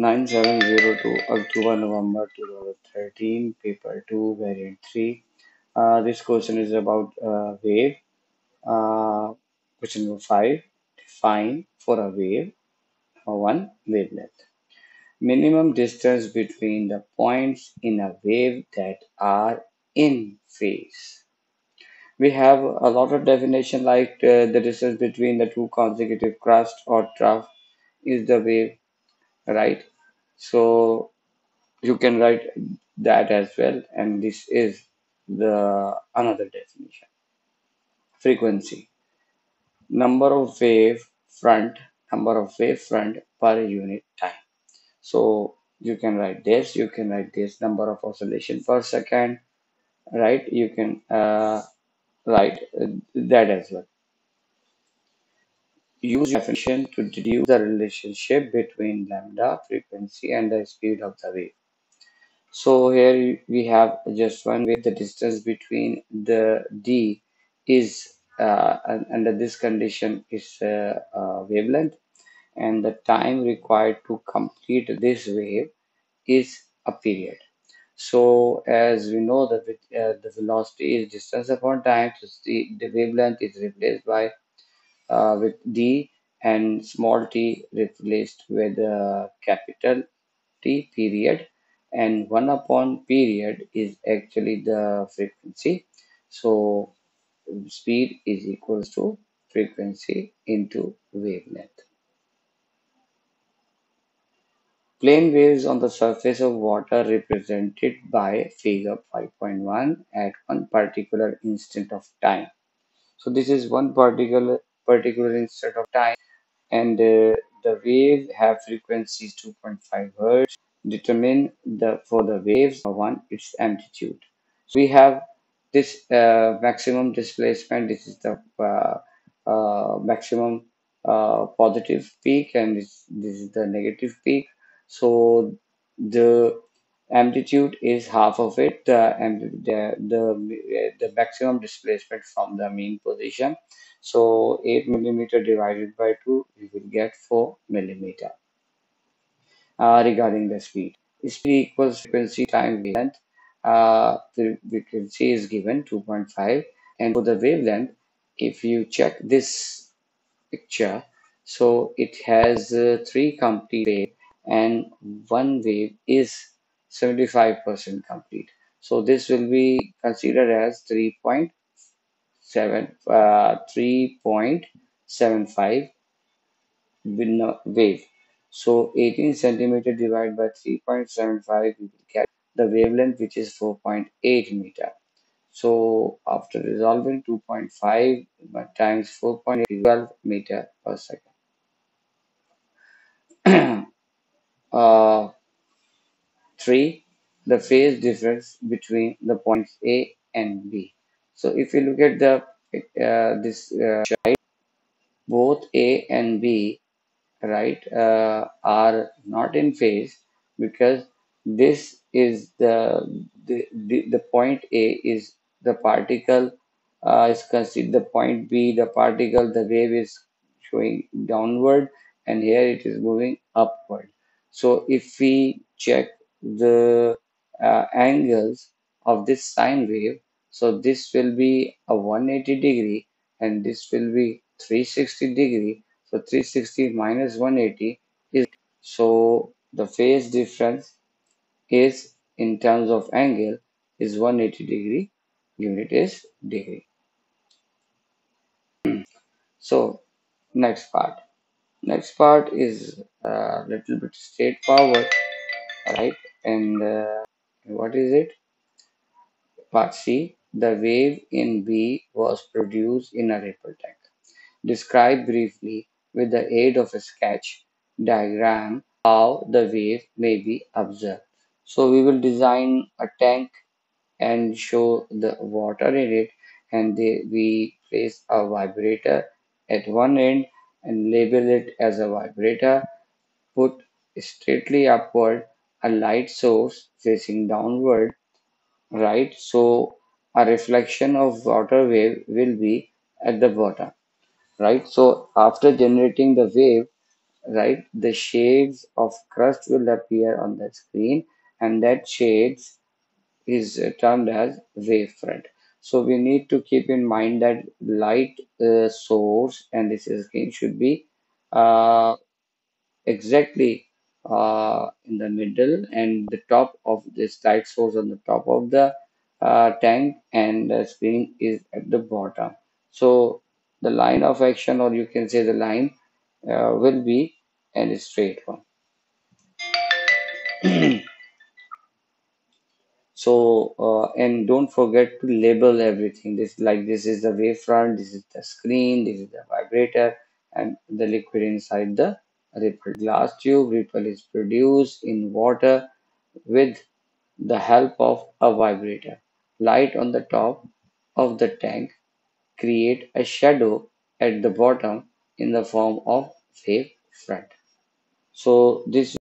9702 October November 2013 paper 2 variant 3 uh, this question is about uh, wave. Uh, question number 5 define for a wave or one wavelength. Minimum distance between the points in a wave that are in phase. We have a lot of definition like uh, the distance between the two consecutive crust or trough is the wave right so you can write that as well and this is the another definition. Frequency. Number of wave front number of wave front per unit time. So you can write this you can write this number of oscillation per second right? You can uh, write uh, that as well use definition to deduce the relationship between lambda frequency and the speed of the wave so here we have just one wave. The distance between the d is uh, un- under this condition is uh, uh, wavelength, and the time required to complete this wave is a period. So as we know that uh, the velocity is distance upon time, so the, the wavelength is replaced by uh, with d and small t replaced with uh, capital T period and 1 upon period is actually the frequency. So speed is equals to frequency into wavelength. Plane waves on the surface of water represented by figure 5.1 at one particular instant of time. So this is one particular particular instant of time. And uh, the wave have frequencies 2.5 hertz. Determine the for the waves one its amplitude. So we have this uh, maximum displacement. This is the uh, uh, maximum uh, positive peak and this, this is the negative peak. So the amplitude is half of it. The am- the the, the maximum displacement from the mean position so 8 millimeter divided by 2 we will get 4 millimeter uh, regarding the speed. Speed equals frequency time wavelength. Uh, the frequency is given 2.5 and for the wavelength if you check this picture so it has uh, three complete wave and one wave is 75% complete so this will be considered as 3.7 uh, 3.75 wave. So 18 centimeter divided by 3.75, we will get the wavelength which is 4.8 meter. So after resolving 2.5 times 4.8 is 12 meter per second. uh, 3. The phase difference between the points A and B. So if you look at the uh, this uh, slide, both A and B right uh, are not in phase because this is the the, the, the point A is the particle uh, is considered the point B the particle the wave is showing downward and here it is moving upward. So if we check the uh, angles of this sine wave so this will be a 180 degree and this will be 360 degree so 360 minus 180 is so the phase difference is in terms of angle is 180 degree. Unit is degree. So next part. Next part is a little bit straightforward, right? And uh, what is it? Part C. The wave in B was produced in a ripple tank. Describe briefly with the aid of a sketch diagram how the wave may be observed. So we will design a tank and show the water in it and they, we place a vibrator at one end and label it as a vibrator. Put straightly upward a light source facing downward, right? So a reflection of water wave will be at the bottom right? So after generating the wave, right? The shades of crust will appear on the screen, and that shades is termed as wavefront. So we need to keep in mind that light uh, source and this screen should be uh, exactly uh, in the middle and the top of this light source on the top of the uh, tank and the screen is at the bottom. So the line of action or you can say the line uh, will be a straight one. So, uh, and don't forget to label everything. This like this is the wavefront, this is the screen, this is the vibrator, and the liquid inside the Ripple glass tube. Ripple is produced in water with the help of a vibrator. Light on the top of the tank create a shadow at the bottom in the form of wave front. So this